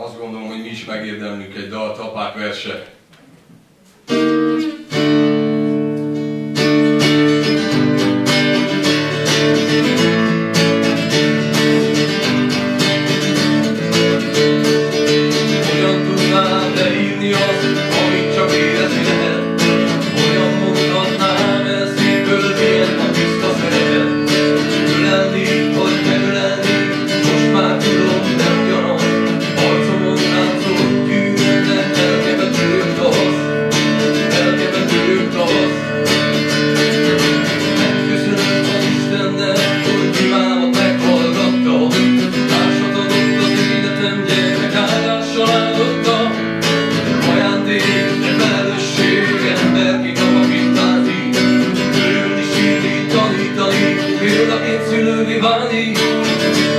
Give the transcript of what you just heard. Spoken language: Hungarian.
Azt gondolom, hogy mi is megérdemlünk egy dalt, apák verse. Hogyan tudnám leírni azt, amit csak érezni away.